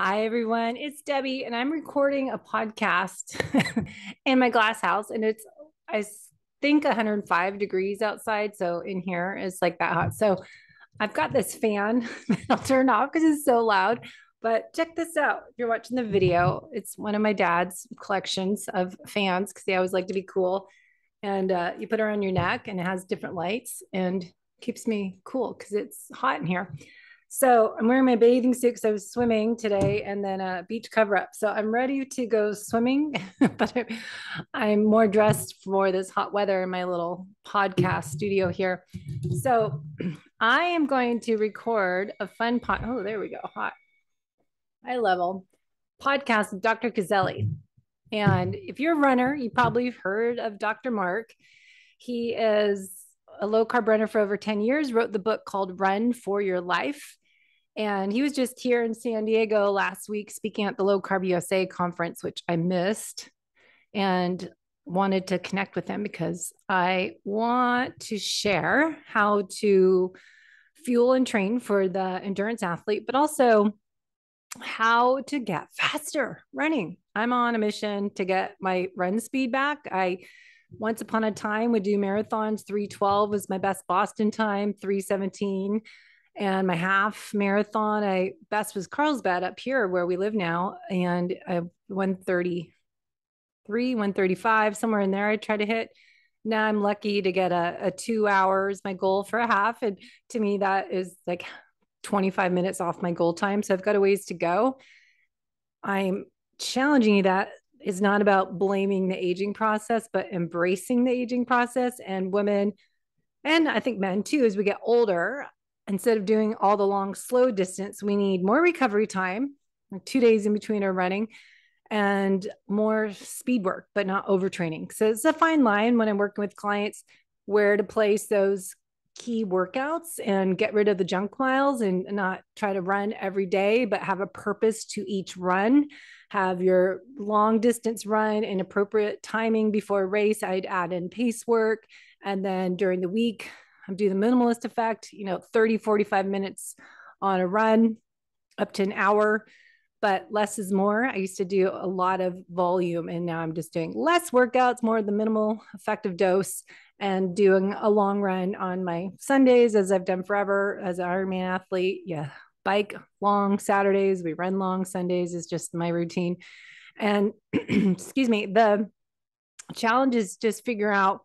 Hi, everyone. It's Debbie, and I'm recording a podcast in my glass house. And it's, I think, 105 degrees outside. So in here it's like that hot. So I've got this fan I'll turn off because it's so loud. But check this out. If you're watching the video, it's one of my dad's collections of fans because they always like to be cool. And uh, you put it on your neck and it has different lights and keeps me cool because it's hot in here. So I'm wearing my bathing suit because I was swimming today and then a beach cover up. So I'm ready to go swimming, but I'm more dressed for this hot weather in my little podcast studio here. So I am going to record a fun pod. Oh, there we go. Hot. High level podcast with Dr. Cucuzzella. And if you're a runner, you probably have heard of Dr. Mark. He is a low carb runner for over 10 years, wrote the book called Run for Your Life. And he was just here in San Diego last week speaking at the Low Carb USA conference, which I missed and wanted to connect with him because I want to share how to fuel and train for the endurance athlete, but also how to get faster running. I'm on a mission to get my run speed back. I once upon a time would do marathons 312 was my best boston time 317 and my half marathon i best was carlsbad up here where we live now and I 133 135 somewhere in there i try to hit now i'm lucky to get a, a two hours my goal for a half and to me that is like 25 minutes off my goal time so i've got a ways to go i'm challenging that is not about blaming the aging process, but embracing the aging process. And women, and I think men too, as we get older, instead of doing all the long, slow distance, we need more recovery time, like two days in between our running, and more speed work, but not overtraining. So it's a fine line when I'm working with clients where to place those key workouts and get rid of the junk miles and not try to run every day, but have a purpose to each run have your long distance run in appropriate timing before a race. I'd add in pace work. And then during the week, Um, I'm doing the minimalist effect, you know, 30, 45 minutes on a run up to an hour, but less is more. I used to do a lot of volume and now I'm just doing less workouts, more of the minimal effective dose and doing a long run on my Sundays as I've done forever as an Ironman athlete. Yeah, bike long Saturdays, we run long Sundays is just my routine. And excuse me, the challenge is just figure out,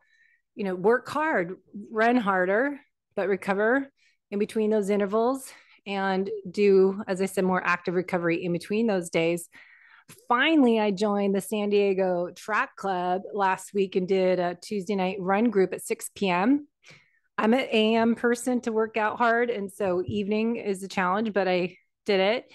you know, work hard, run harder, but recover in between those intervals and do, as I said, more active recovery in between those days. Finally, I joined the San Diego Track Club last week and did a Tuesday night run group at 6 p.m. I'm an AM person to work out hard. And so evening is a challenge, but I did it.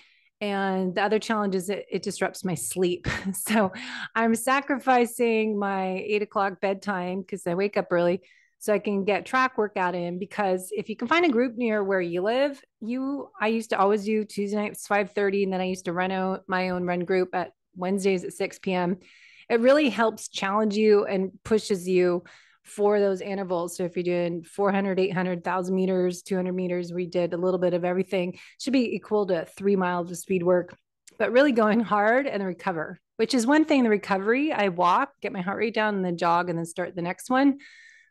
And the other challenge is it, it disrupts my sleep. So I'm sacrificing my eight o'clock bedtime because I wake up early so I can get track workout in. Because if you can find a group near where you live, you I used to always do Tuesday nights 5:30, and then I used to run out my own run group at Wednesdays at 6 p.m. It really helps challenge you and pushes you for those intervals. So if you're doing 400, 800, 1000 meters, 200 meters, we did a little bit of everything. Should be equal to three miles of speed work, but really going hard and recover, which is one thing. The recovery, I walk, get my heart rate down, and then jog, and then start the next one.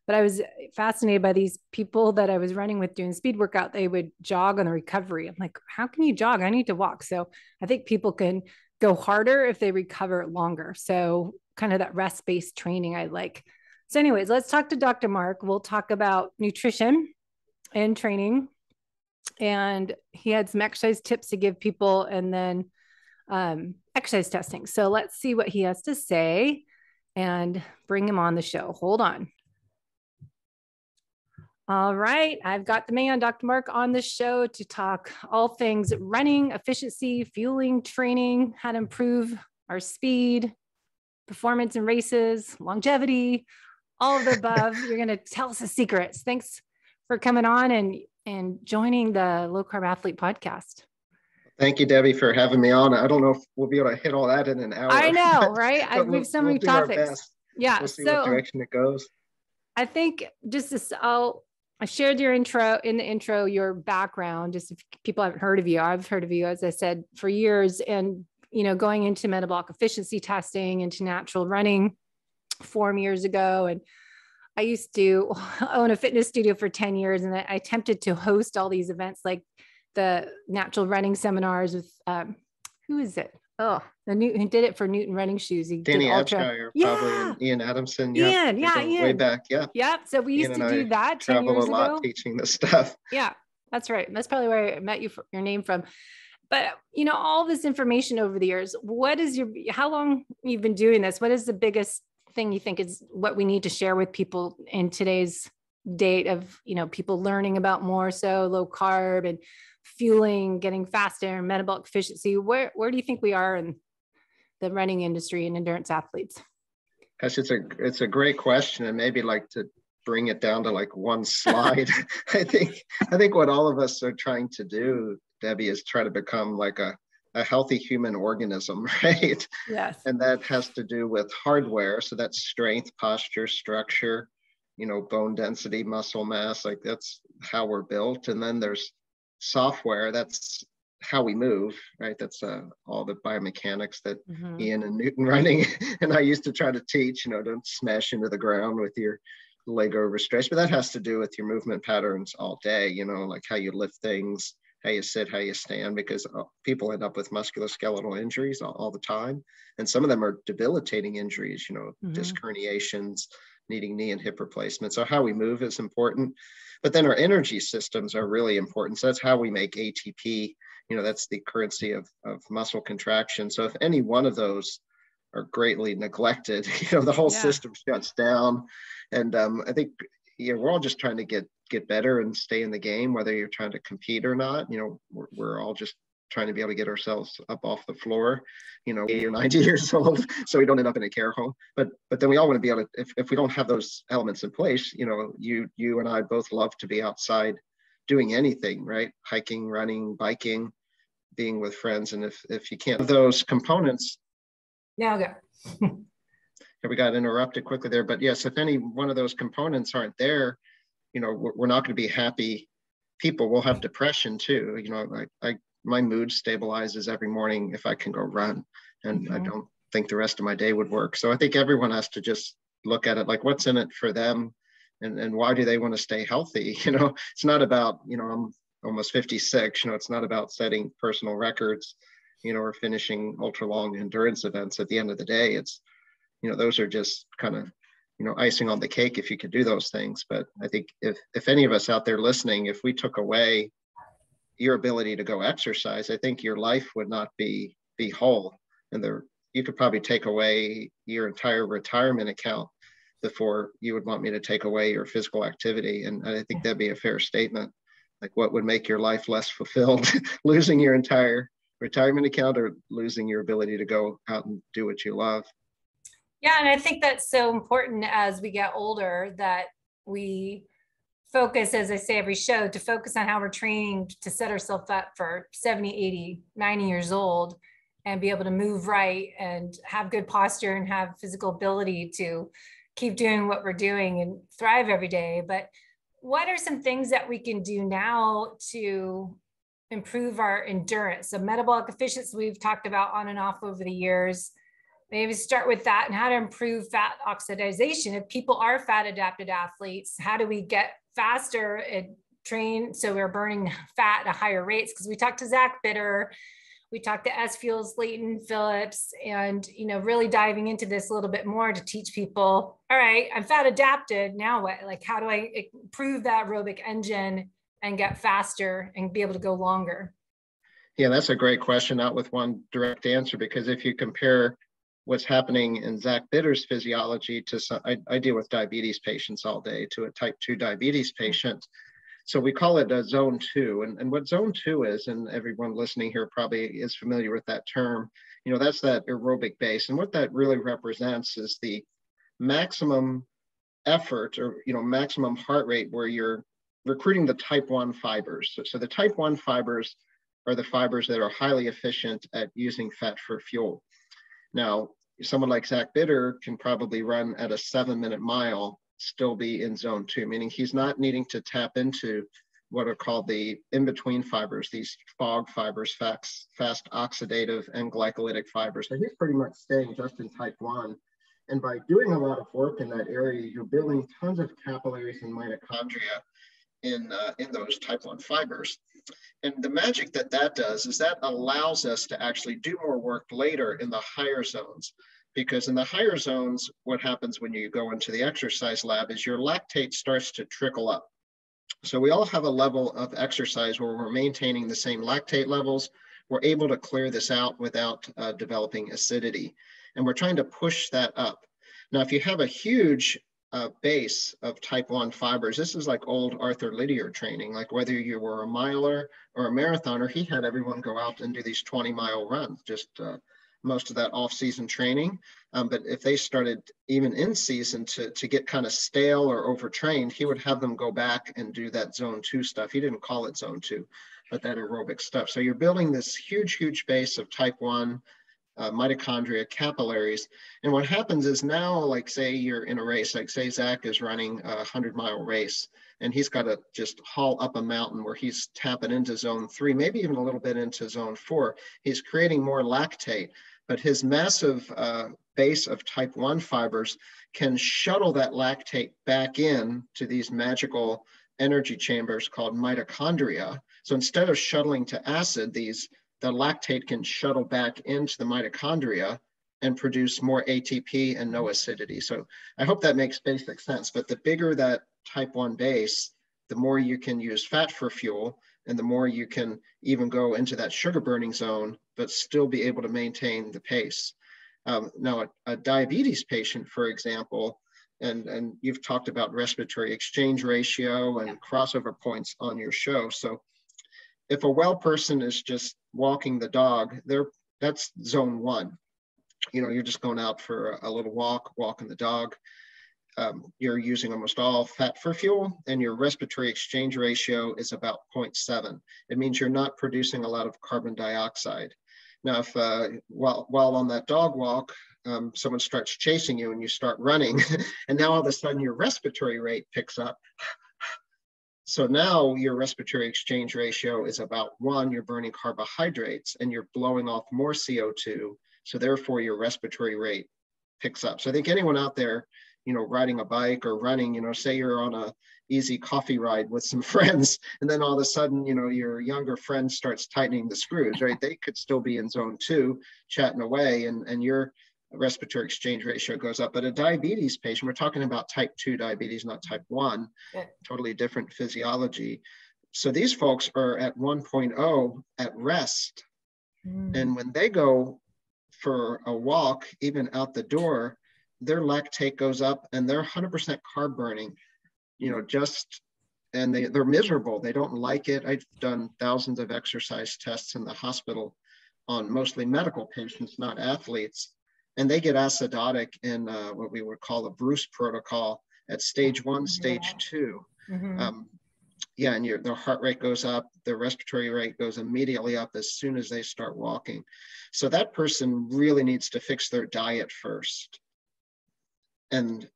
But I was fascinated by these people that I was running with doing speed workout. They would jog on the recovery. I'm like, how can you jog? I need to walk. So I think people can go harder if they recover longer. So kind of that rest based training I like. So, anyways, let's talk to Dr. Mark. We'll talk about nutrition and training. And he had some exercise tips to give people and then um, exercise testing. So, let's see what he has to say and bring him on the show. Hold on. All right, I've got the man, Dr. Mark, on the show to talk all things running, efficiency, fueling, training, how to improve our speed, performance in races, longevity, all of the above. You're going to tell us the secrets. Thanks for coming on and and joining the Low Carb Athlete podcast. Thank you, Debbie, for having me on. I don't know if we'll be able to hit all that in an hour. I know, right? I, we have so many we'll topics. Yeah. We'll see so, what direction it goes. I think just this, I'll I shared your intro in the intro, your background, just if people haven't heard of you. I've heard of you, as I said, for years. And, you know, going into metabolic efficiency testing, into natural running four years ago. And I used to own a fitness studio for 10 years and I attempted to host all these events like the natural running seminars with um, who is it? Oh, the new he did it for Newton running shoes. He Danny Abshire, yeah. probably, Ian Adamson. Yeah, Ian, yeah, Ian. Way back, yeah. Yep. So we used Ian to do I that 10 years a lot ago. teaching this stuff. Yeah, that's right. That's probably where I met you for your name from. But you know, all this information over the years, what is your how long you've been doing this? What is the biggest thing you think is what we need to share with people in today's date of, you know, people learning about more so low carb and fueling, getting faster, and metabolic efficiency? Where where do you think we are in the running industry and endurance athletes? Gosh, it's a it's a great question, and maybe like to bring it down to like one slide. I think I think what all of us are trying to do, Debbie, is try to become like a a healthy human organism, right? Yes. And that has to do with hardware. So that's strength, posture, structure, you know, bone density, muscle mass. Like that's how we're built. And then there's software that's how we move right that's uh, all the biomechanics that mm-hmm. ian and newton running and i used to try to teach you know don't smash into the ground with your leg over stretch but that has to do with your movement patterns all day you know like how you lift things how you sit how you stand because uh, people end up with musculoskeletal injuries all, all, the time and some of them are debilitating injuries you know mm-hmm. disc herniations needing knee and hip replacement so how we move is important but then our energy systems are really important. So that's how we make ATP. You know, that's the currency of, of muscle contraction. So if any one of those are greatly neglected, you know, the whole yeah. system shuts down. And um, I think you know, we're all just trying to get get better and stay in the game, whether you're trying to compete or not. You know, we're, we're all just trying to be able to get ourselves up off the floor, you know, 80 or 90 years old, so we don't end up in a care home. But but then we all want to be able to, if, if we don't have those elements in place, you know, you you and I both love to be outside doing anything, right? Hiking, running, biking, being with friends. And if if you can't those components. Now go. we got interrupted quickly there. But yes, if any one of those components aren't there, you know, we're, we're not going to be happy people. We'll have depression too. You know, I, I my mood stabilizes every morning if I can go run. And mm-hmm. I don't think the rest of my day would work. So I think everyone has to just look at it like what's in it for them and, and why do they want to stay healthy? You know, it's not about, you know, I'm almost 56, you know, it's not about setting personal records, you know, or finishing ultra long endurance events at the end of the day. It's, you know, those are just kind of, you know, icing on the cake if you could do those things. But I think if if any of us out there listening, if we took away your ability to go exercise, I think your life would not be be whole. And there you could probably take away your entire retirement account before you would want me to take away your physical activity. And I think that'd be a fair statement. Like what would make your life less fulfilled? losing your entire retirement account or losing your ability to go out and do what you love. Yeah, and I think that's so important as we get older that we focus, as I say every show, to focus on how we're training to set ourselves up for 70, 80, 90 years old and be able to move right and have good posture and have physical ability to keep doing what we're doing and thrive every day. But what are some things that we can do now to improve our endurance? So, metabolic efficiency, we've talked about on and off over the years. Maybe start with that and how to improve fat oxidation. If people are fat adapted athletes, how do we get faster and train so we're burning fat at higher rates? Because we talked to zach bitter we talked to s fuels leighton phillips and you know really diving into this a little bit more to teach people all right i'm fat adapted. Now what? Like how do i improve that aerobic engine and get faster and be able to go longer? Yeah that's a great question not with one direct answer because if you compare what's happening in Zach Bitter's physiology to some, I, I, deal with diabetes patients all day to a type 2 diabetes patient. So we call it a zone two. And, and what zone two is, and everyone listening here probably is familiar with that term, you know, that's that aerobic base. And what that really represents is the maximum effort or, you know, maximum heart rate where you're recruiting the type 1 fibers. So, so the type 1 fibers are the fibers that are highly efficient at using fat for fuel. Now, someone like Zach Bitter can probably run at a seven minute mile still be in zone two, meaning he's not needing to tap into what are called the in-between fibers, these fog fibers, fast, fast oxidative and glycolytic fibers. So he's pretty much staying just in type one. And by doing a lot of work in that area, you're building tons of capillaries and mitochondria in, uh, in those type one fibers. And the magic that that does is that allows us to actually do more work later in the higher zones. Because in the higher zones, what happens when you go into the exercise lab is your lactate starts to trickle up. So we all have a level of exercise where we're maintaining the same lactate levels. We're able to clear this out without uh, developing acidity. And we're trying to push that up. Now, if you have a huge uh, base of type 1 fibers, this is like old Arthur Lydiard training, like whether you were a miler or a marathoner, he had everyone go out and do these 20 mile runs, just uh, most of that off-season training. Um, but if they started even in season to, to get kind of stale or overtrained, he would have them go back and do that zone two stuff. He didn't call it zone two, but that aerobic stuff. So you're building this huge, huge base of type one uh, mitochondria capillaries. And what happens is now, like say you're in a race, like say Zach is running a 100 mile race, and he's got to just haul up a mountain where he's tapping into zone three, maybe even a little bit into zone four. He's creating more lactate, but his massive uh, base of type 1 fibers can shuttle that lactate back in to these magical energy chambers called mitochondria. So instead of shuttling to acid, these the lactate can shuttle back into the mitochondria and produce more ATP and no acidity. So I hope that makes basic sense. But the bigger that type 1 base, the more you can use fat for fuel and the more you can even go into that sugar burning zone, but still be able to maintain the pace. Um, now, a, a, diabetes patient, for example, and, and you've talked about respiratory exchange ratio and crossover points on your show. So if a well person is just walking the dog, they're, that's zone one. You know, you're just going out for a little walk, walking the dog um, you're using almost all fat for fuel and your respiratory exchange ratio is about 0.7. It means you're not producing a lot of carbon dioxide. Now, if uh, while, while on that dog walk, um, someone starts chasing you and you start running, and now all of a sudden your respiratory rate picks up. So now your respiratory exchange ratio is about one, you're burning carbohydrates and you're blowing off more CO2. So therefore your respiratory rate picks up. So I think anyone out there you know, riding a bike or running, you know, say you're on a easy coffee ride with some friends, and then all of a sudden, you know, your younger friend starts tightening the screws, right? They could still be in zone two, chatting away, and, and your respiratory exchange ratio goes up. But a diabetes patient, we're talking about type two diabetes, not type one, yeah. totally different physiology. So these folks are at 1.0 at rest. Mm. And when they go for a walk, even out the door, their lactate goes up and they're 100% carb burning, you know, just, and they, they're miserable. They don't like it. I've done thousands of exercise tests in the hospital on mostly medical patients, not athletes. And they get acidotic in uh, what we would call a Bruce protocol at stage one, stage yeah. 2 mm-hmm. um, yeah, and your their heart rate goes up, their respiratory rate goes immediately up as soon as they start walking. So that person really needs to fix their diet first and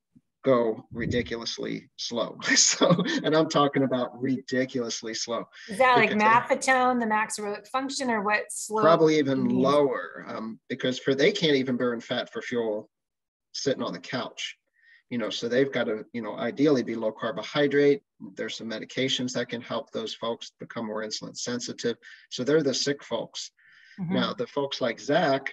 go ridiculously slow. So, and I'm talking about ridiculously slow. Is that like maffetone, the max aerobic function, or what slow? Probably even lower, um, because for they can't even burn fat for fuel sitting on the couch. You know, so they've got to, you know, ideally be low carbohydrate. There's some medications that can help those folks become more insulin sensitive. So they're the sick folks. Mm-hmm. Now, the folks like Zach,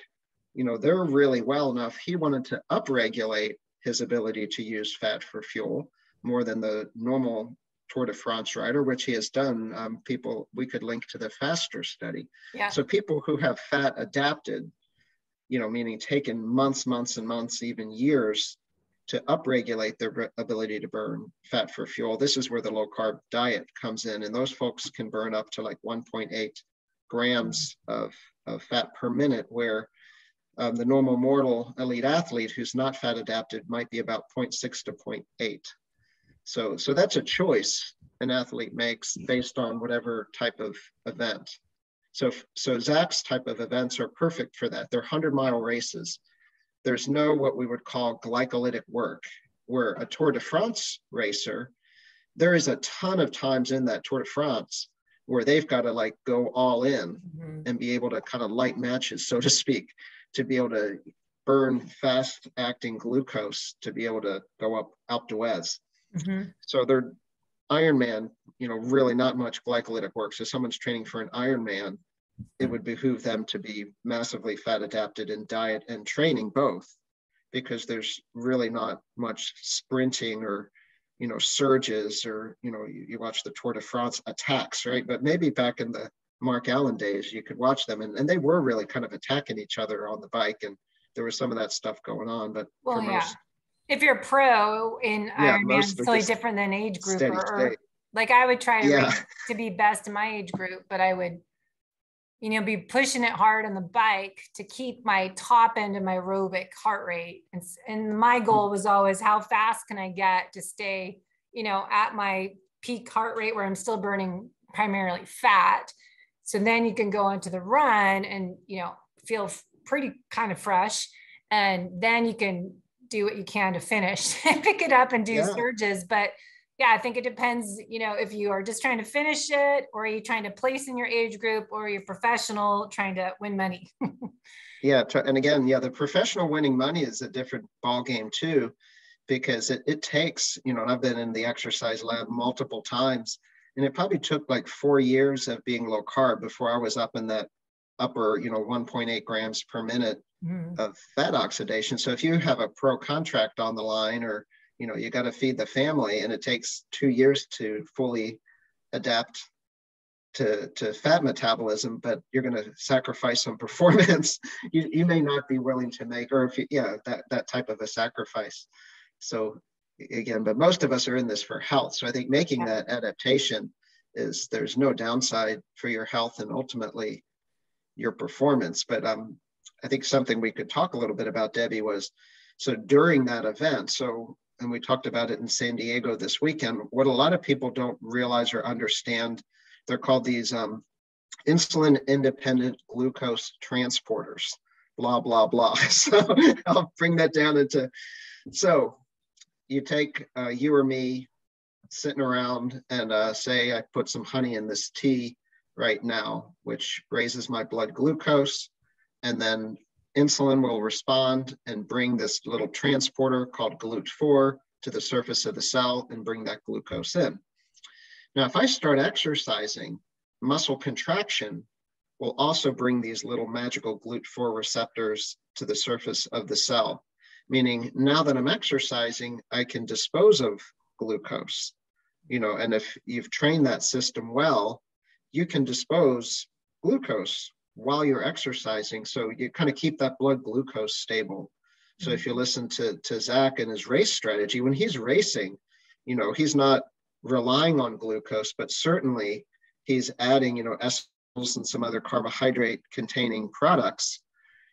you know, they're really well enough. He wanted to upregulate his ability to use fat for fuel more than the normal Tour de France rider, which he has done. Um, people, we could link to the FASTER study. Yeah. So people who have fat adapted, you know, meaning taken months, months and months, even years to upregulate their ability to burn fat for fuel. This is where the low carb diet comes in. And those folks can burn up to like 1.8 grams of, of fat per minute, where um, the normal mortal elite athlete who's not fat adapted might be about 0.6 to 0.8. So, so that's a choice an athlete makes based on whatever type of event. So, so Zach's type of events are perfect for that. They're 100 mile races. There's no what we would call glycolytic work. where a Tour de France racer, there is a ton of times in that Tour de France where they've got to like go all in mm-hmm. and be able to kind of light matches, so to speak, to be able to burn fast acting glucose to be able to go up Alpe d'Huez. Mm-hmm. So they're Ironman, you know, really not much glycolytic work. So someone's training for an Ironman, it would behoove them to be massively fat adapted in diet and training both, because there's really not much sprinting or you know surges or you know you, you watch the Tour de France attacks, right? But maybe back in the Mark Allen days, you could watch them, and, and they were really kind of attacking each other on the bike, and there was some of that stuff going on. But well, yeah. Most, if you're pro in yeah, Ironman, it's totally different than age group or, like I would try to yeah. to be best in my age group, but I would, you know, be pushing it hard on the bike to keep my top end of my aerobic heart rate. And, and my hmm. goal was always how fast can I get to stay, you know, at my peak heart rate where I'm still burning primarily fat. So then you can go into the run and, you know, feel pretty kind of fresh. And then you can do what you can to finish and pick it up and do yeah. surges. But yeah, I think it depends, you know, if you are just trying to finish it or are you trying to place in your age group or you're professional trying to win money. yeah. And again, yeah, the professional winning money is a different ball game too, because it, it takes, you know, I've been in the exercise lab multiple times and it probably took like four years of being low carb before I was up in that upper, you know, 1.8 grams per minute mm-hmm. of fat oxidation. So if you have a pro contract on the line or you know you got to feed the family and it takes two years to fully adapt to, to fat metabolism, but you're going to sacrifice some performance, you, you may not be willing to make, or if you, yeah, that, that type of a sacrifice. So again, but most of us are in this for health. So I think making yeah. that adaptation is there's no downside for your health and ultimately your performance. But um, I think something we could talk a little bit about, Debbie, was so during that event, so and we talked about it in San Diego this weekend. What a lot of people don't realize or understand, they're called these um, insulin independent glucose transporters, blah, blah, blah. So I'll bring that down into, so you take uh, you or me sitting around and uh, say, I put some honey in this tea right now, which raises my blood glucose. And then insulin will respond and bring this little transporter called GLUT4 to the surface of the cell and bring that glucose in. Now, if I start exercising, muscle contraction will also bring these little magical GLUT4 receptors to the surface of the cell, meaning now that I'm exercising, I can dispose of glucose. You know, and if you've trained that system well, you can dispose glucose while you're exercising. So you kind of keep that blood glucose stable. So if you listen to, to Zach and his race strategy, when he's racing, you know, he's not relying on glucose, but certainly he's adding, you know, essentials and some other carbohydrate containing products.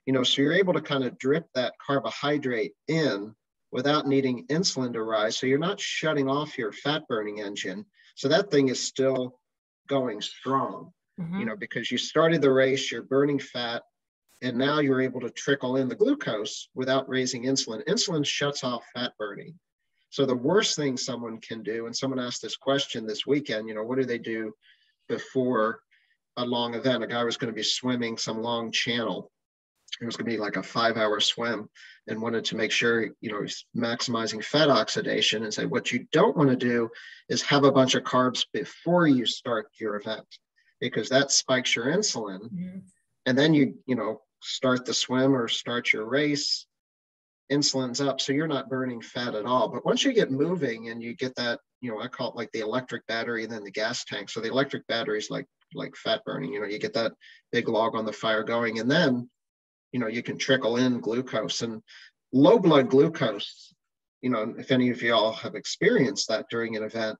You know, so you're able to kind of drip that carbohydrate in without needing insulin to rise. So you're not shutting off your fat burning engine. So that thing is still going strong mm-hmm. you know, because you started the race, you're burning fat, and now you're able to trickle in the glucose without raising insulin. Insulin shuts off fat burning. So the worst thing someone can do, and someone asked this question this weekend, you know, what do they do before a long event? A guy was going to be swimming some long channel. It was going to be like a five hour swim and wanted to make sure, you know, he's maximizing fat oxidation and say, what you don't want to do is have a bunch of carbs before you start your event because that spikes your insulin. Mm-hmm. And then you, you know, start the swim or start your race, insulin's up. So you're not burning fat at all. But once you get moving and you get that, you know, I call it like the electric battery and then the gas tank. So the electric battery is like like fat burning, you know, you get that big log on the fire going, and then you know, you can trickle in glucose and low blood glucose. You know, if any of y'all have experienced that during an event,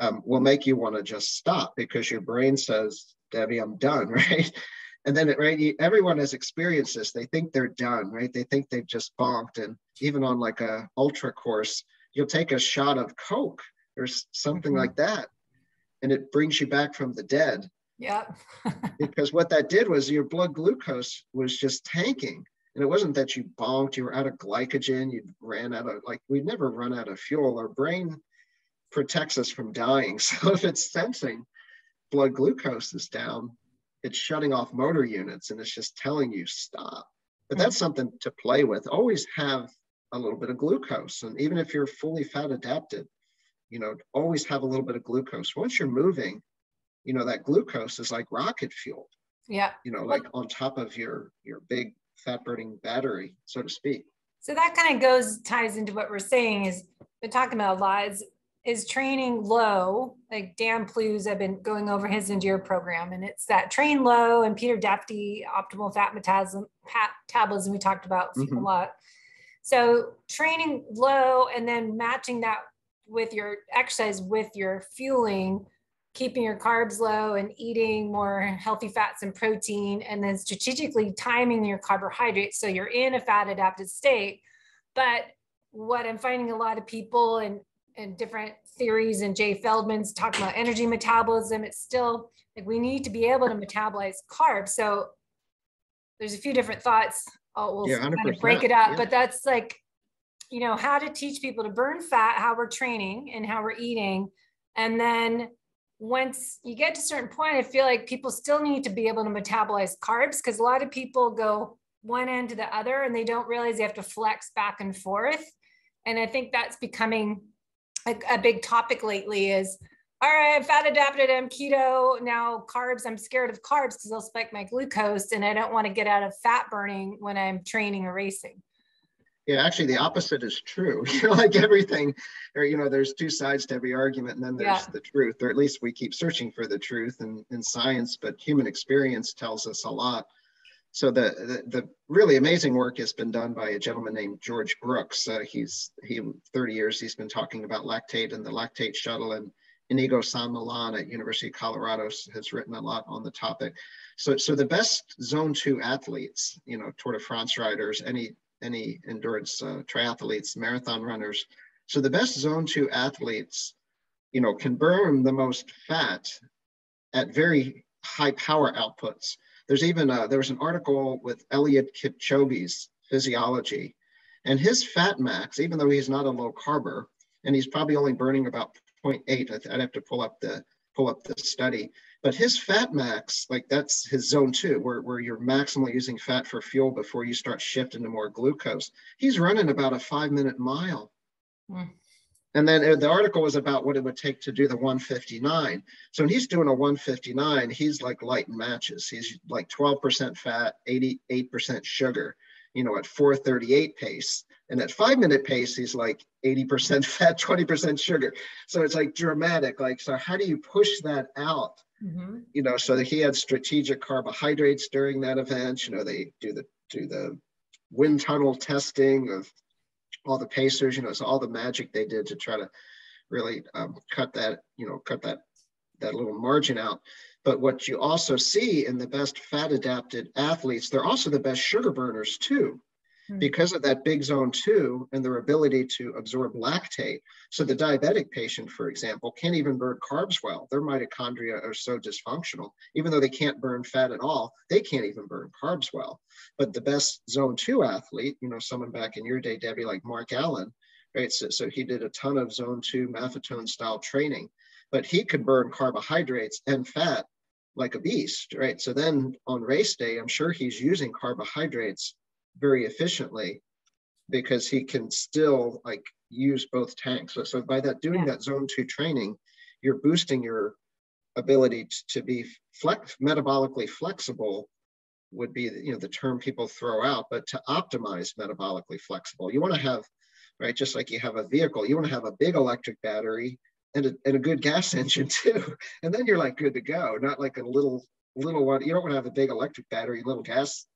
um, will make you want to just stop because your brain says, Debbie, I'm done, right? And then it, right, you, everyone has experienced this. They think they're done, right? They think they've just bonked. And even on like a ultra course, you'll take a shot of Coke or something mm-hmm. like that, and it brings you back from the dead. Yeah. because what that did was your blood glucose was just tanking And it wasn't that you bonked, you were out of glycogen, you ran out of, like, we'd never run out of fuel. Our brain protects us from dying. So if it's sensing blood glucose is down, it's shutting off motor units and it's just telling you stop. But that's mm-hmm. something to play with. Always have a little bit of glucose. And even if you're fully fat adapted, you know, always have a little bit of glucose. Once you're moving, you know, that glucose is like rocket fuel. Yeah. You know, like on top of your your big fat burning battery, so to speak. So that kind of goes ties into what we're saying is we're talking about a lot is is training low. Like Dan Plews, I've been going over his Endure program, and it's that train low and Peter Defty, optimal fat metabolism, metabolism we talked about mm-hmm. a lot. So training low and then matching that with your exercise with your fueling keeping your carbs low and eating more healthy fats and protein, and then strategically timing your carbohydrates so you're in a fat adapted state. But what I'm finding a lot of people and and different theories and Jay Feldman's talking about energy metabolism, it's still like we need to be able to metabolize carbs. So there's a few different thoughts. Oh, we'll yeah, kind of break it up, yeah. but that's like, you know, how to teach people to burn fat, how we're training and how we're eating, and then once you get to a certain point, I feel like people still need to be able to metabolize carbs because a lot of people go one end to the other and they don't realize they have to flex back and forth. And I think that's becoming a, a big topic lately is all right, I'm fat adapted, I'm keto. Now carbs, I'm scared of carbs because they'll spike my glucose and I don't want to get out of fat burning when I'm training or racing yeah actually the opposite is true. You know like everything or you know there's two sides to every argument and then there's yeah. the truth or at least we keep searching for the truth in, in science but human experience tells us a lot. So the, the, the really amazing work has been done by a gentleman named george brooks. Uh, he's he 30 years he's been talking about lactate and the lactate shuttle and inigo san millan at university of colorado has written a lot on the topic. So so the best zone two athletes you know tour de france riders any any endurance uh, triathletes, marathon runners. So the best zone two athletes, you know, can burn the most fat at very high power outputs. There's even a, there was an article with Eliud Kipchoge's physiology, and his fat max, even though he's not a low carber, and he's probably only burning about 0.8. I'd have to pull up the pull up the study, but his fat max, like that's his zone two, where, where you're maximally using fat for fuel before you start shifting to more glucose. He's running about a five minute mile. Mm. And then uh, the article was about what it would take to do the 159. So when he's doing a 159, he's like lighting matches. He's like 12% fat, 88% sugar, you know, at 438 pace. And at five minute pace, he's like 80% fat, 20% sugar. So it's like dramatic. Like, so how do you push that out? Mm-hmm. You know, so he had strategic carbohydrates during that event. You know, they do the do the wind tunnel testing of all the pacers. You know, it's all the magic they did to try to really um, cut that. You know, cut that that little margin out. But what you also see in the best fat adapted athletes, they're also the best sugar burners too. Hmm. because of that big zone two and their ability to absorb lactate. So the diabetic patient, for example, can't even burn carbs well. Their mitochondria are so dysfunctional. Even though they can't burn fat at all, they can't even burn carbs well. But the best zone two athlete, you know, someone back in your day, Debbie, like Mark Allen, right? So, so he did a ton of zone two maffetone style training, but he could burn carbohydrates and fat like a beast, right? So then on race day, I'm sure he's using carbohydrates very efficiently because he can still like use both tanks. So, so by that doing yeah. that zone two training, you're boosting your ability to, be flex metabolically flexible would be you know the term people throw out but to optimize metabolically flexible you want to have right just like you have a vehicle you want to have a big electric battery and a, and a good gas engine too and then you're like good to go not like a little little one you don't want to have a big electric battery little gas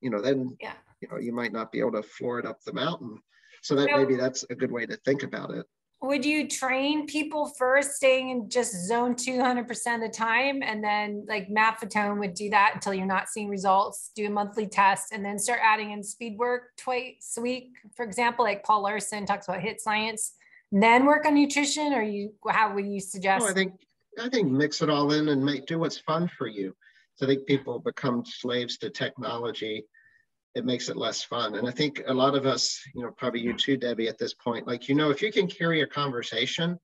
you know then yeah you know you might not be able to floor it up the mountain. So that maybe that's a good way to think about it. Would you train people first staying in just zone 200% of the time? And then like maffetone would do that until you're not seeing results do a monthly test and then start adding in speed work twice a week. For example like paul laursen talks about HIIT science then work on nutrition? Or you how would you suggest? Oh, i think i think mix it all in and make do what's fun for you. So i think people become slaves to technology it makes it less fun. And I think a lot of us, you know, probably you too, Debbie, at this point, like you know, if you can carry a conversation,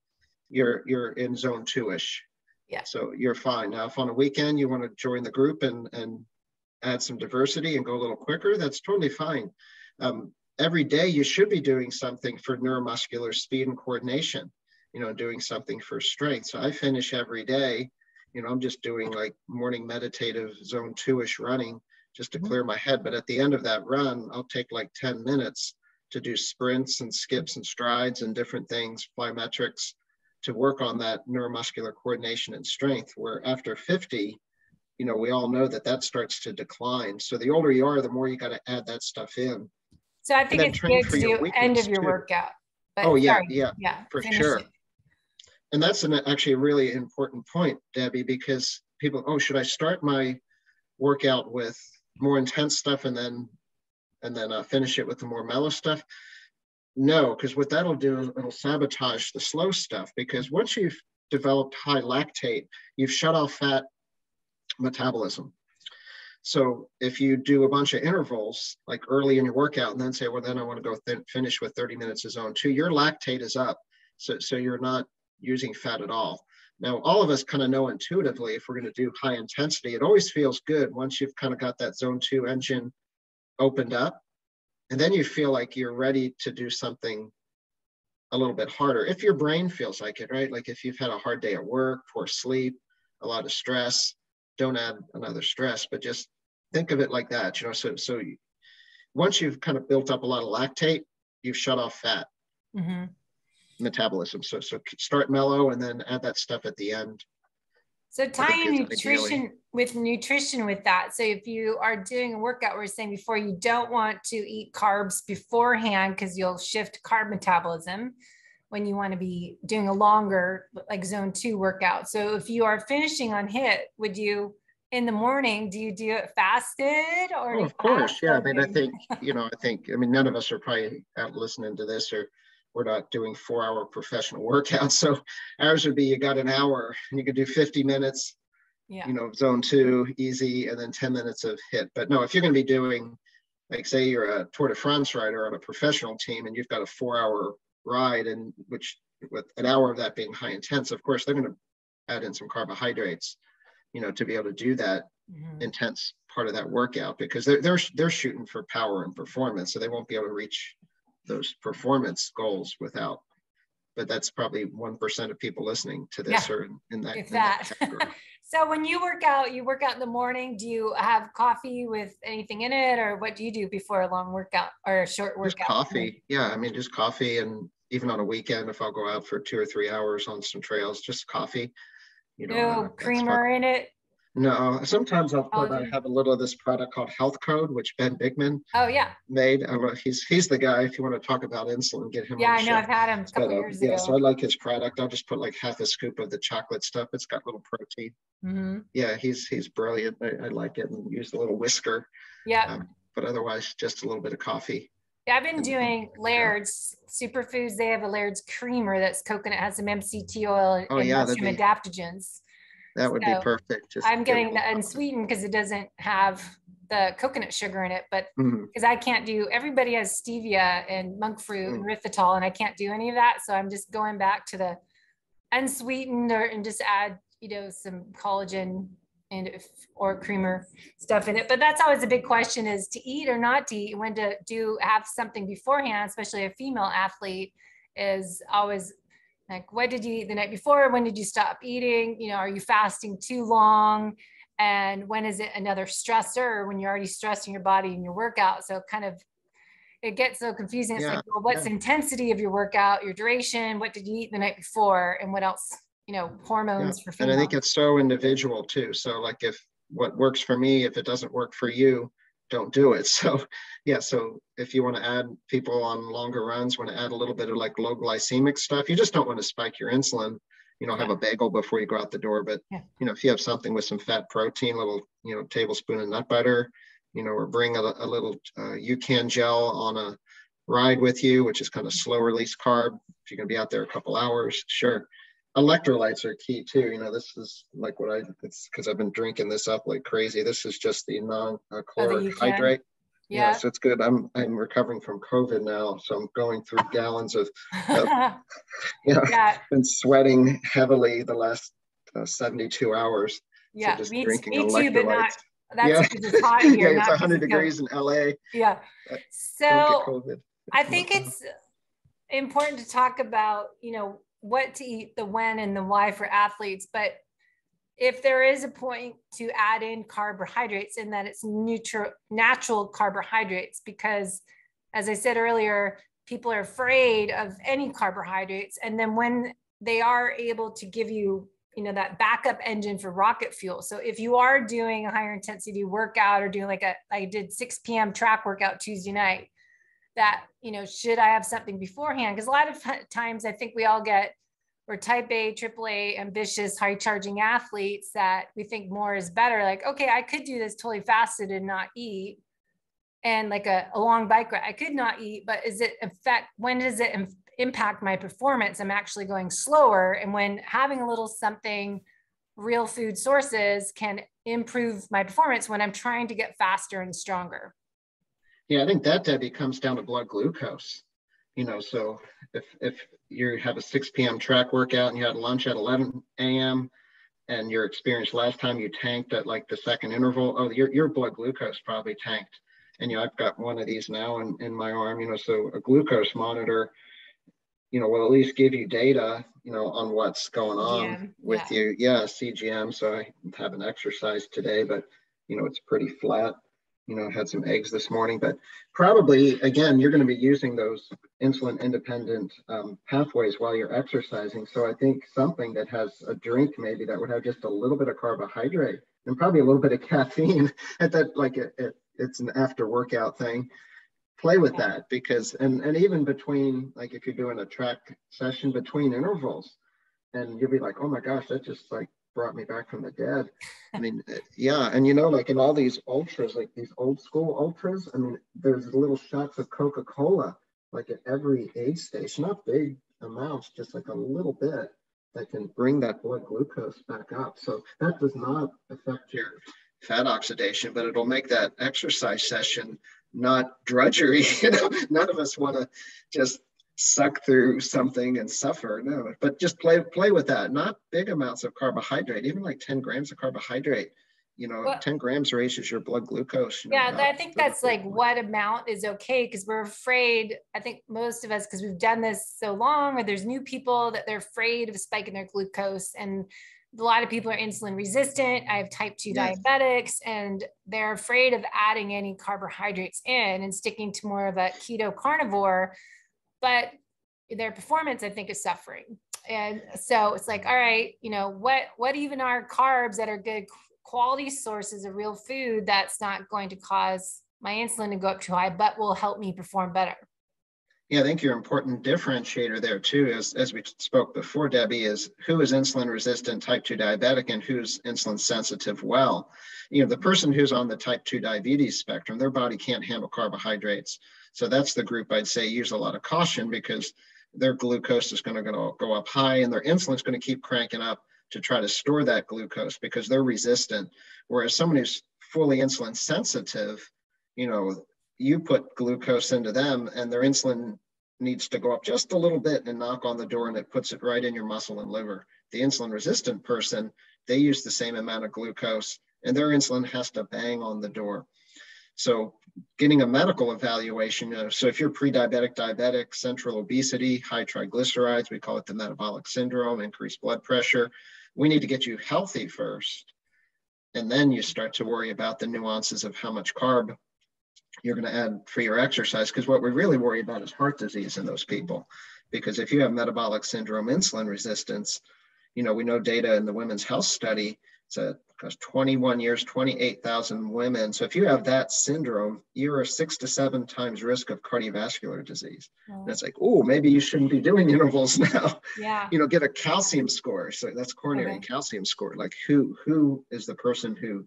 you're you're in zone two-ish. Yeah. So you're fine. Now, if on a weekend you want to join the group and and add some diversity and go a little quicker, that's totally fine. Um, every day you should be doing something for neuromuscular speed and coordination, you know, doing something for strength. So I finish every day, you know, I'm just doing like morning meditative zone two-ish running just to mm-hmm. clear my head. But at the end of that run, I'll take like 10 minutes to do sprints and skips and strides and different things, plyometrics, to work on that neuromuscular coordination and strength. Where after 50, you know, we all know that that starts to decline. So the older you are, the more you got to add that stuff in. So I think it's good to do end of your too. workout. But oh yeah, sorry. yeah, yeah, for sure. It. And that's an actually a really important point, Debbie, because people, oh, should I start my workout with more intense stuff and then and then uh, finish it with the more mellow stuff? No, because what that'll do is it'll sabotage the slow stuff. Because once you've developed high lactate, you've shut off fat metabolism. So if you do a bunch of intervals like early in your workout and then say, well, then I want to go finish with 30 minutes of zone two, your lactate is up. So, so you're not using fat at all. Now, all of us kind of know intuitively if we're going to do high intensity, it always feels good once you've kind of got that zone two engine opened up. And then you feel like you're ready to do something a little bit harder if your brain feels like it, right? Like if you've had a hard day at work, poor sleep, a lot of stress, don't add another stress, but just think of it like that. You know, so so you, once you've kind of built up a lot of lactate, you've shut off fat mm-hmm. Metabolism. So so start mellow and then add that stuff at the end. So tying nutrition with nutrition with that. So if you are doing a workout, we are saying before you don't want to eat carbs beforehand because you'll shift carb metabolism when you want to be doing a longer like zone two workout. So if you are finishing on HIIT, would you in the morning, do you do it fasted or? Oh, of course. Yeah. I mean, I think, you know, I think, I mean, none of us are probably out listening to this or we're not doing four hour professional workouts. So ours would be, you got an hour and you could do 50 minutes, yeah. you know, zone two easy, and then 10 minutes of HIIT. But no, if you're going to be doing, like say you're a Tour de France rider on a professional team and you've got a four hour ride and which with an hour of that being high intense, of course, they're going to add in some carbohydrates, you know, to be able to do that mm-hmm. intense part of that workout because they're, they're, they're shooting for power and performance. So they won't be able to reach those performance goals without, but that's probably 1% of people listening to this yeah, or in, in that, that so when you work out, you work out in the morning, do you have coffee with anything in it or what do you do before a long workout or a short workout? Just coffee. Yeah. I mean, just coffee and even on a weekend, if I'll go out for two or three hours on some trails, just coffee. You know, no uh, creamer in it. No, sometimes I'll put, I have a little of this product called Health Code, which Ben Bikman oh yeah made. I know, he's he's the guy. If you want to talk about insulin, get him. Yeah, I know. Show. I've had him a couple but, years yeah, ago. so I like his product. I'll just put like half a scoop of the chocolate stuff. It's got little protein. Mm-hmm. Yeah, he's he's brilliant. I, I, like it and use a little whisker. Yeah. Um, but otherwise, just a little bit of coffee. Yeah, I've been doing Laird's superfoods. They have a Laird's creamer that's coconut has some MCT oil and, oh, yeah, some be, adaptogens. That would so be perfect. Just I'm getting the unsweetened because it doesn't have the coconut sugar in it, but because mm-hmm. I can't do everybody has stevia and monk fruit mm-hmm. and erythritol, and I can't do any of that. So I'm just going back to the unsweetened or and just add, you know, some collagen and if, or creamer stuff in it. But that's always a big question is to eat or not to eat, when to do have something beforehand, especially a female athlete is always like what did you eat the night before? When did you stop eating? You know, are you fasting too long? And when is it another stressor when you're already stressing your body in your workout? So kind of it gets so confusing. It's yeah. like, well, what's yeah. intensity of your workout, your duration, what did you eat the night before, and what else you know hormones yeah. for and i think it's so individual too so like if what works for me if it doesn't work for you don't do it. So yeah so if you want to add people on longer runs want to add a little bit of like low glycemic stuff you just don't want to spike your insulin. You know have a bagel before you go out the door but yeah. you know if you have something with some fat protein little you know tablespoon of nut butter you know or bring a, a little uh, UCAN gel on a ride with you which is kind of slow release carb if you're going to be out there a couple hours sure electrolytes are key too. You know, this is like what I, it's because I've been drinking this up like crazy. This is just the non-caloric oh, hydrate. Yeah. so it's good. I'm I'm recovering from COVID now, so I'm going through gallons of, of you know, yeah. been sweating heavily the last uh, 72 hours. Yeah, so just me, drinking me too, but not. That's yeah. it's hot here. yeah, it's 100 degrees in LA. Yeah. So I think it's important to talk about, you know, what to eat, the when and the why for athletes, but if there is a point to add in carbohydrates and that it's neutral natural carbohydrates because as i said earlier people are afraid of any carbohydrates. And then when they are able to give you you know that backup engine for rocket fuel. So if you are doing a higher intensity workout or doing like a i did 6 p.m track workout tuesday night that you know should i have something beforehand because a lot of times i think we all get we're type A, AAA, ambitious, high charging athletes that we think more is better. Like, okay, I could do this totally fasted and not eat. And like a, a long bike ride, I could not eat, but is it affect, when does it impact my performance? I'm actually going slower. And when having a little something, real food sources can improve my performance when I'm trying to get faster and stronger. Yeah, I think that Debbie comes down to blood glucose you know, so if, if you have a 6 p.m. track workout and you had lunch at 11 a.m. and your experience last time you tanked at like the second interval, oh, your, your blood glucose probably tanked. And, you know, I've got one of these now in, in my arm, you know, so a glucose monitor, you know, will at least give you data, you know, on what's going on yeah, with yeah. you. Yeah, CGM. So I haven't exercised today, but, you know, it's pretty flat you know, had some eggs this morning, but probably again, you're going to be using those insulin independent um, pathways while you're exercising. So I think something that has a drink maybe that would have just a little bit of carbohydrate and probably a little bit of caffeine at that, like it, it, it's an after workout thing. Play with that because, and, and even between, like if you're doing a track session between intervals, and you'll be like, oh my gosh, that just like brought me back from the dead. I mean, uh, yeah, and you know, like in all these ultras, like these old school ultras, I mean, there's little shots of Coca Cola, like at every aid station, not big amounts, just like a little bit that can bring that blood glucose back up. So that does not affect your fat oxidation, but it'll make that exercise session not drudgery. You know, none of us want to just suck through something and suffer. No, but just play play with that. Not big amounts of carbohydrate, even like 10 grams of carbohydrate. You know, well, 10 grams raises your blood glucose. You know, yeah, I think that's like what amount is okay because we're afraid. I think most of us, because we've done this so long, or there's new people that they're afraid of spiking their glucose. And a lot of people are insulin resistant. I have type 2 yes. diabetics, and they're afraid of adding any carbohydrates in and sticking to more of a keto carnivore but their performance i think is suffering and so it's like all right you know what what even are carbs that are good quality sources of real food that's not going to cause my insulin to go up too high but will help me perform better yeah, I think your important differentiator there too, as, as we spoke before, Debbie, is who is insulin resistant type 2 diabetic and who's insulin sensitive well. You know, the person who's on the type 2 diabetes spectrum, their body can't handle carbohydrates. So that's the group I'd say use a lot of caution because their glucose is going to go up high and their insulin is going to keep cranking up to try to store that glucose because they're resistant. Whereas someone who's fully insulin sensitive, you know, you put glucose into them and their insulin needs to go up just a little bit and knock on the door and it puts it right in your muscle and liver. The insulin resistant person, they use the same amount of glucose and their insulin has to bang on the door. So getting a medical evaluation, uh, so if you're pre-diabetic, diabetic, central obesity, high triglycerides, we call it the metabolic syndrome, increased blood pressure, we need to get you healthy first. And then you start to worry about the nuances of how much carb you're going to add for your exercise. Because what we really worry about is heart disease in those people. Because if you have metabolic syndrome, insulin resistance, you know, we know data in the women's health study it's a gosh, 21 years, 28,000 women. So if you have that syndrome, you're a six to seven times risk of cardiovascular disease. Oh. And it's like, oh, maybe you shouldn't be doing intervals now. Yeah. You know, get a calcium score. So that's coronary okay. calcium score. Like who who is the person who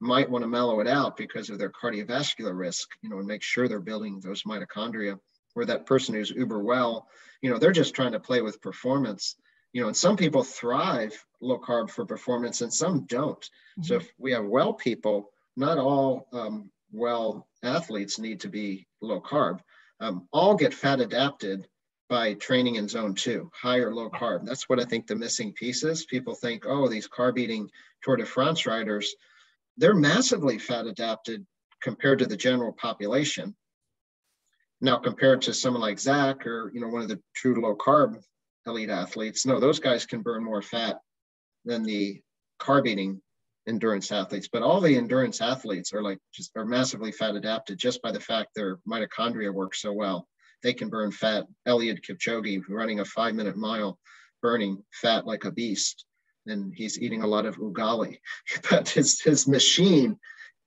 might want to mellow it out because of their cardiovascular risk, you know, and make sure they're building those mitochondria. Where that person who's uber well, you know, they're just trying to play with performance you know, and some people thrive low carb for performance and some don't. Mm-hmm. So if we have well people, not all um, well athletes need to be low carb, um, all get fat adapted by training in zone two, high or low carb. That's what I think the missing piece is. People think, oh, these carb eating Tour de France riders, they're massively fat adapted compared to the general population. Now, compared to someone like Zach or you know one of the true low carb elite athletes, no, those guys can burn more fat than the carb eating endurance athletes. But all the endurance athletes are like just are massively fat adapted just by the fact their mitochondria work so well. They can burn fat. Eliud Kipchoge running a five minute mile, burning fat like a beast, and he's eating a lot of ugali. But his his machine,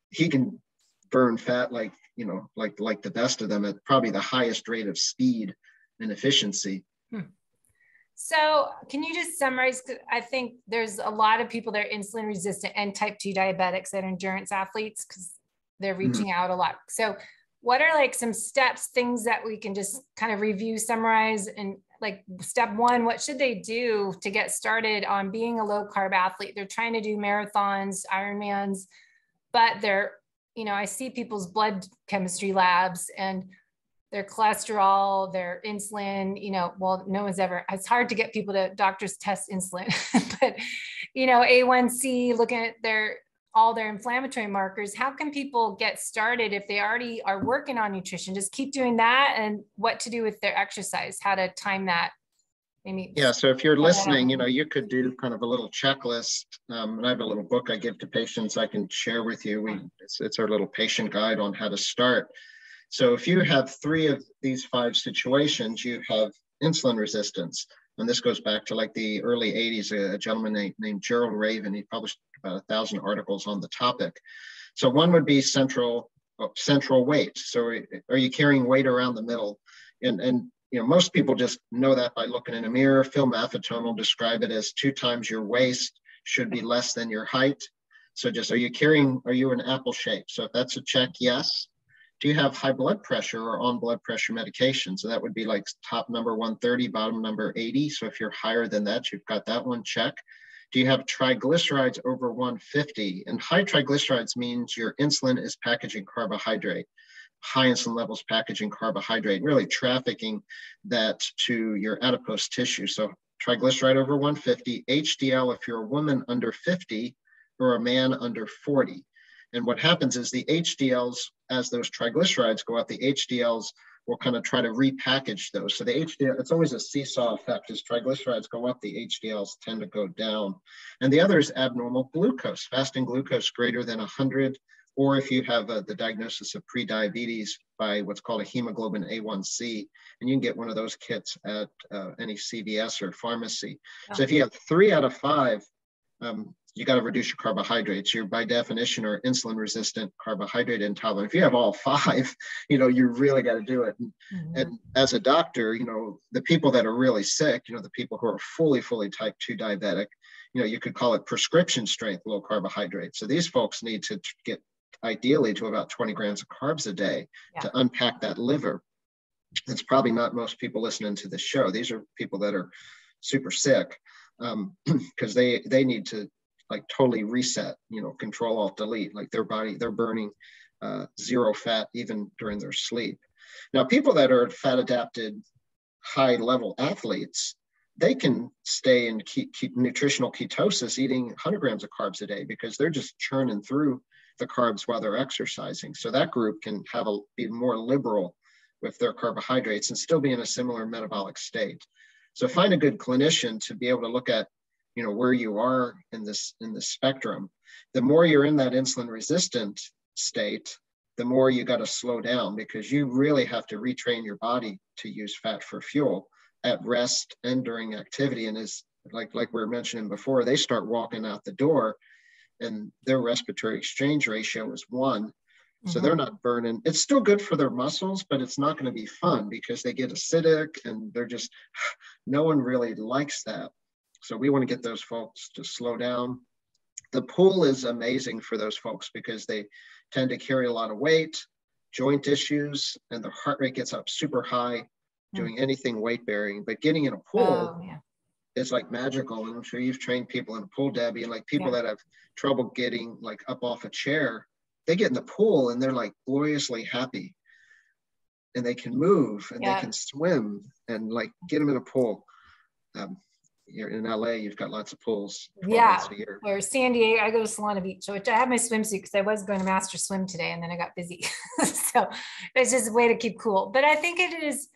he can burn fat like you know like like the best of them at probably the highest rate of speed and efficiency hmm. So can you just summarize i think there's a lot of people that are insulin resistant and type 2 diabetics that are endurance athletes because they're mm-hmm. reaching mm-hmm. out a lot so what are like some steps things that we can just kind of review summarize and like step one what should they do to get started on being a low carb athlete they're trying to do marathons ironmans but they're you know, I see people's blood chemistry labs and their cholesterol, their insulin, you know, well, no one's ever, it's hard to get people to doctors test insulin, but, you know, A1C, looking at their, all their inflammatory markers, how can people get started if they already are working on nutrition? Just keep doing that and what to do with their exercise, how to time that. Maybe yeah so if you're listening you know you could do kind of a little checklist um, and i have a little book i give to patients i can share with you. We it's, it's our little patient guide on how to start so if you have three of these five situations you have insulin resistance and this goes back to like the early 80s a, a gentleman named, named Gerald Reaven he published about a thousand articles on the topic so one would be central oh, central weight so are you carrying weight around the middle and and you know, most people just know that by looking in a mirror. Phil Maffetone will describe it as two times your waist should be less than your height. So just, are you carrying, are you an apple shape? So if that's a check, yes. Do you have high blood pressure or on blood pressure medication? So that would be like top number 130, bottom number 80. So if you're higher than that, you've got that one check. Do you have triglycerides over 150? And high triglycerides means your insulin is packaging carbohydrate high insulin levels packaging carbohydrate, really trafficking that to your adipose tissue. So triglyceride over 150, HDL if you're a woman under 50 or a man under 40. And what happens is the HDLs, as those triglycerides go up, the HDLs will kind of try to repackage those. So the HDL, it's always a seesaw effect. As triglycerides go up, the HDLs tend to go down. And the other is abnormal glucose, fasting glucose greater than 100 or if you have uh, the diagnosis of prediabetes by what's called a hemoglobin A1C, and you can get one of those kits at uh, any CVS or pharmacy. So if you have three out of five, um, you got to reduce your carbohydrates. You're by definition are insulin resistant, carbohydrate intolerant. If you have all five, you know, you really got to do it. Mm-hmm. And as a doctor, you know, the people that are really sick, you know, the people who are fully, fully type 2 diabetic, you know, you could call it prescription strength low carbohydrate. So these folks need to get ideally to about 20 grams of carbs a day yeah. to unpack that liver. It's probably not most people listening to this show. These are people that are super sick because um, they they need to like totally reset, you know, control alt delete, like their body, they're burning uh, zero fat even during their sleep. Now, people that are fat adapted, high level athletes, they can stay in keep, keep nutritional ketosis eating 100 grams of carbs a day because they're just churning through the carbs while they're exercising. So that group can have a be more liberal with their carbohydrates and still be in a similar metabolic state. So find a good clinician to be able to look at, you know, where you are in this in the spectrum. The more you're in that insulin resistant state, the more you got to slow down because you really have to retrain your body to use fat for fuel at rest and during activity. And as like like we were mentioning before, they start walking out the door and their respiratory exchange ratio is one. So mm-hmm. they're not burning. It's still good for their muscles, but it's not going to be fun because they get acidic and they're just, no one really likes that. So we want to get those folks to slow down. The pool is amazing for those folks because they tend to carry a lot of weight, joint issues, and their heart rate gets up super high mm. doing anything weight bearing. But getting in a pool, oh, yeah is like magical. And I'm sure you've trained people in a pool, Debbie, and like people yeah. that have trouble getting like up off a chair, they get in the pool and they're like gloriously happy and they can move and yeah. they can swim and like get them in a pool um, you're in LA, you've got lots of pools. Yeah. Or San Diego, I go to Solana Beach, which I have my swimsuit because I was going to master swim today and then I got busy. so it's just a way to keep cool. But I think it is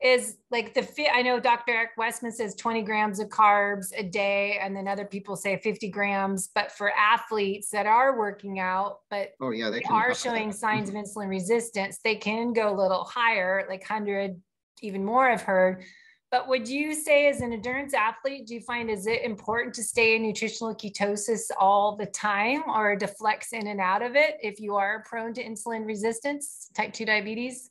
is like the fit. I know Dr. Eric Westman says 20 grams of carbs a day, and then other people say 50 grams. But for athletes that are working out, but oh yeah, they, they are showing signs of mm-hmm. insulin resistance, they can go a little higher, like 100, even more. I've heard. But would you say, as an endurance athlete, do you find is it important to stay in nutritional ketosis all the time, or to flex in and out of it if you are prone to insulin resistance, type two diabetes?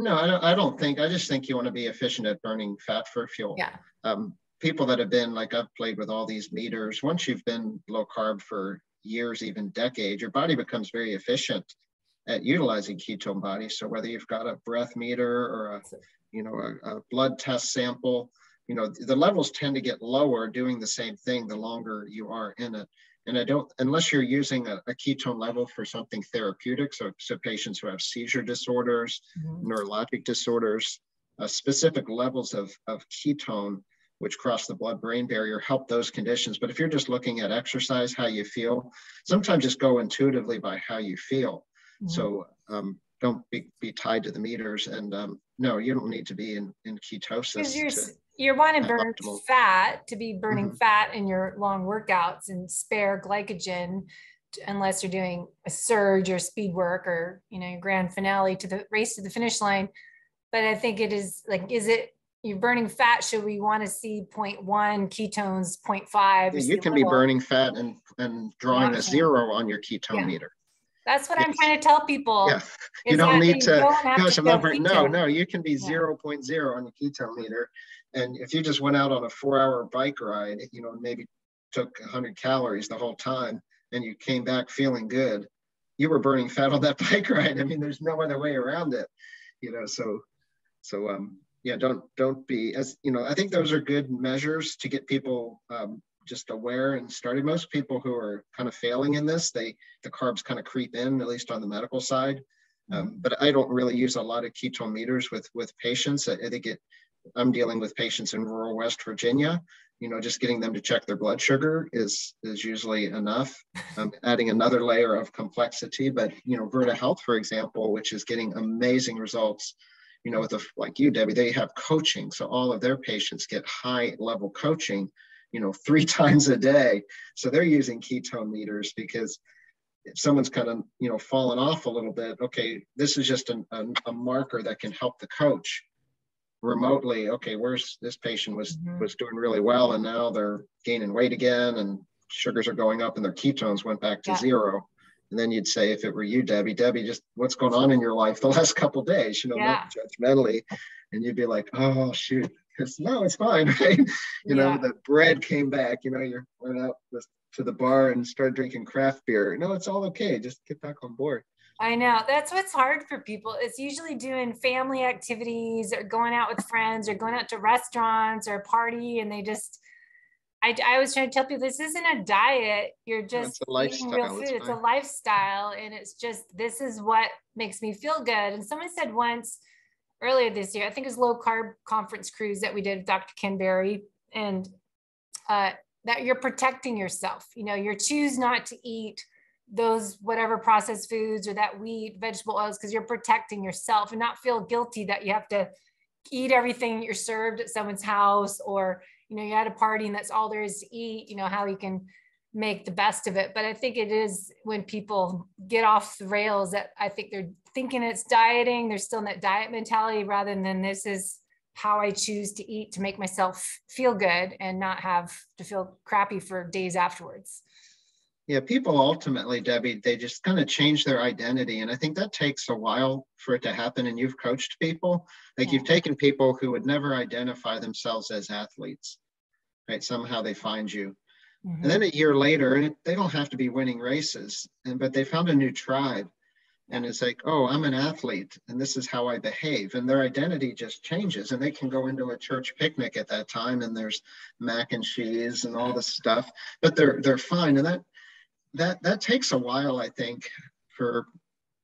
No, I don't, I don't think. I just think you want to be efficient at burning fat for fuel. Yeah. Um, people that have been like I've played with all these meters. Once you've been low carb for years, even decades, your body becomes very efficient at utilizing ketone bodies. So whether you've got a breath meter or a you know a, a blood test sample, you know the levels tend to get lower doing the same thing the longer you are in it. And I don't, unless you're using a, a, ketone level for something therapeutic, so, so patients who have seizure disorders, mm-hmm. neurologic disorders, uh, specific levels of, of ketone, which cross the blood brain barrier, help those conditions. But if you're just looking at exercise, how you feel, sometimes just go intuitively by how you feel. Mm-hmm. So um, don't be, be tied to the meters. And um, no, you don't need to be in, in ketosis. You're, to, wanting to burn optimal. fat to be burning mm-hmm. fat in your long workouts and spare glycogen unless you're doing a surge or speed work or you know your grand finale to the race to the finish line but i think it is like is it you're burning fat should we want to see 0.1 ketones 0.5 yeah, you can be burning fat and and drawing yeah. a zero on your ketone yeah. meter that's what I'm trying to tell people. Yeah. You don't need to, gosh, I'm not, no, no, you can be 0.0 on the ketone meter. And if you just went out on a four hour bike ride, you know, maybe took 100 calories the whole time and you came back feeling good, you were burning fat on that bike ride. I mean, there's no other way around it, you know, so, so, um, yeah, don't, don't be as, you know, I think those are good measures to get people um, just aware and started. Most people who are kind of failing in this, they the carbs kind of creep in, at least on the medical side. Um, mm-hmm. but I don't really use a lot of ketone meters with with patients. I, I think it. I'm dealing with patients in rural West Virginia. You know, just getting them to check their blood sugar is is usually enough. Um, adding another layer of complexity, but you know, Virta Health, for example, which is getting amazing results you know, with a, like you, Debbie, they have coaching. So all of their patients get high level coaching you know, three times a day. So they're using ketone meters because if someone's kind of, you know, fallen off a little bit, okay, this is just an, a, a marker that can help the coach remotely. Okay, where's this patient was mm-hmm. was doing really well, and now they're gaining weight again, and sugars are going up, and their ketones went back to yeah. zero. And then you'd say, if it were you, Debbie, Debbie, just what's going on in your life the last couple days, you know, yeah. judgmentally, and you'd be like, oh shoot, no, it's fine, right? You yeah. know, the bread came back. You know, you went out to the bar and started drinking craft beer. No, it's all okay. Just get back on board. I know that's what's hard for people. It's usually doing family activities or going out with friends or going out to restaurants or a party, and they just. I, I was trying to tell people this isn't a diet. You're just eating real food. It's, it's a lifestyle, and it's just this is what makes me feel good. And someone said once, earlier this year. I think it was low carb conference cruise that we did with Dr. Ken Berry, and uh, that you're protecting yourself. You know, you choose not to eat those whatever processed foods or that wheat, vegetable oils, because you're protecting yourself and not feel guilty that you have to eat everything you're served at someone's house or you know you're at a party and that's all there is to eat. You know how you can make the best of it. But I think it is when people get off the rails that I think they're thinking it's dieting. They're still in that diet mentality rather than this is how I choose to eat to make myself feel good and not have to feel crappy for days afterwards. Yeah, people ultimately, Debbie, they just kind of change their identity. And I think that takes a while for it to happen. And you've coached people, like yeah. you've taken people who would never identify themselves as athletes, right? Somehow they find you. Mm-hmm. And then a year later, they don't have to be winning races, and but they found a new tribe and it's like oh i'm an athlete and this is how i behave and their identity just changes and they can go into a church picnic at that time and there's mac and cheese and all this stuff but they're they're fine and that that that takes a while i think for,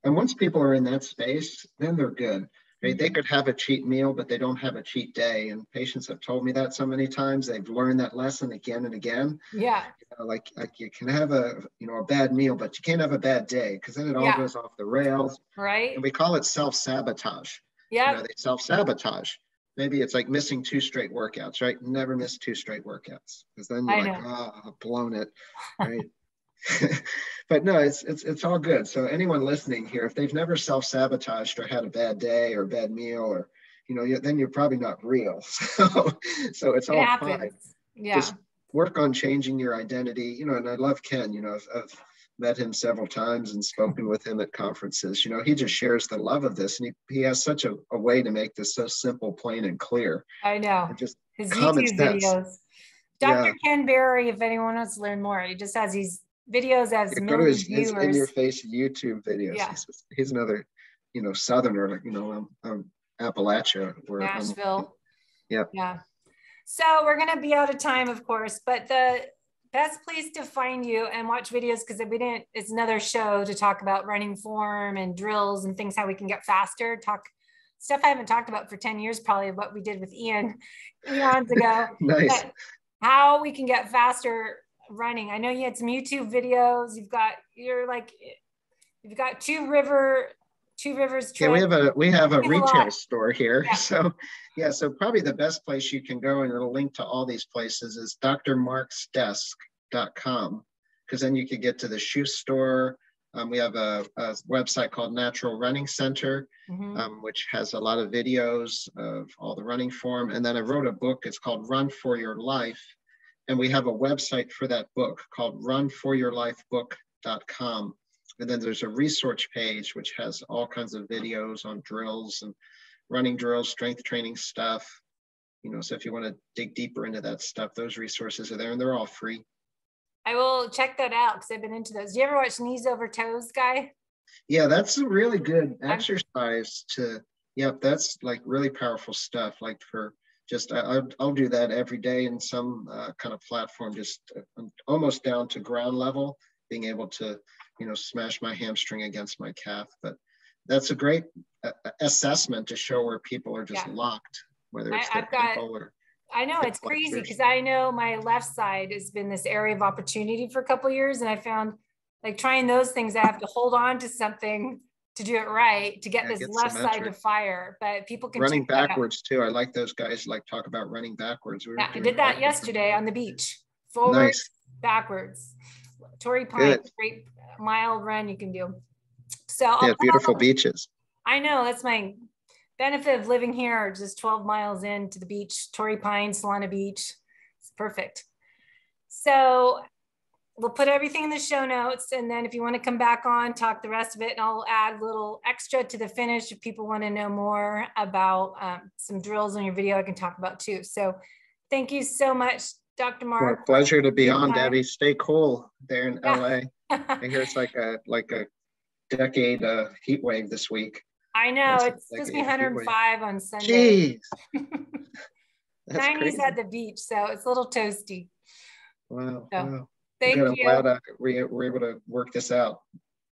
and once people are in that space, then they're good. They could have a cheat meal, but they don't have a cheat day. And patients have told me that so many times. They've learned that lesson again and again. Yeah. You know, like like you can have a you know a bad meal, but you can't have a bad day because then it all yeah. goes off the rails. Right. And we call it self sabotage. Yeah. You know, they self sabotage. Maybe it's like missing two straight workouts, right? Never miss two straight workouts because then you're I like, oh, I've blown it, right? but no, it's it's it's all good. So anyone listening here, if they've never self-sabotaged or had a bad day or a bad meal or you know, then you're probably not real. So so it's all fine. Yeah. Just work on changing your identity. You know, and I love Ken, you know, I've, I've met him several times and spoken with him at conferences. You know, he just shares the love of this and he, he has such a, a way to make this so simple, plain and clear. I know. And just his YouTube sense. videos. Dr. Yeah. Ken Berry, if anyone wants to learn more, he just has these videos as yeah, go to his, his, in your face YouTube videos. Yeah. He's, he's, another, you know, Southerner, like you know, um, um Appalachia. Where Nashville. yeah. Yeah. So we're going to be out of time, of course, but the best place to find you and watch videos because if we didn't, it's another show to talk about running form and drills and things, how we can get faster, talk stuff I haven't talked about for 10 years, probably what we did with Ian eons ago. nice. how we can get faster running. I know you had some YouTube videos. You've got you're like you've got two river Two Rivers Treads. Yeah, we have a we have a retail a store here. Yeah. So yeah, so probably the best place you can go and it'll link to all these places is drmarksdesk.com because then you could get to the shoe store. Um, we have a, a, website called Natural Running Center, mm-hmm. um, which has a lot of videos of all the running form. And then I wrote a book. It's called Run for Your Life and we have a website for that book called runforyourlifebook.com. And then there's a resource page which has all kinds of videos on drills and running drills, strength training stuff. You know, so if you want to dig deeper into that stuff, those resources are there and they're all free. I will check that out because I've been into those. Do you ever watch Knees Over Toes guy? Yeah, that's a really good exercise to, yep, that's like really powerful stuff. Like for just I, will I'll do that every day in some uh, kind of platform, just uh, almost down to ground level, being able to, you know, smash my hamstring against my calf. But that's a great uh, assessment to show where people are just yeah. locked, whether it's I, got, or. I know it's crazy because I know my left side has been this area of opportunity for a couple years, and I found like trying those things, I have to hold on to something to do it right to get yeah, this get left symmetric. side to fire. But people can running backwards too. I like those guys like talk about running backwards. We yeah, I did that yesterday on the beach. Forward, nice. backwards. Torrey Pine, great mile run you can do. So yeah, beautiful beaches. I know that's my benefit of living here, just 12 miles into the beach, Torrey Pine, Solana Beach. It's perfect. So we'll put everything in the show notes. And then if you want to come back on, talk the rest of it, and I'll add a little extra to the finish if people want to know more about um, some drills on your video, I can talk about too. So thank you so much, Dr. Mark. Well, pleasure to be on, Debbie. Stay cool there in yeah. LA. I hear it's like a like a decade uh, heat wave this week. I know it's, it's supposed to be 105 on Sunday. Jeez. 90s crazy. at the beach, so it's a little toasty. Wow. So. wow. Thank Good. you. I'm glad I, we were able to work this out.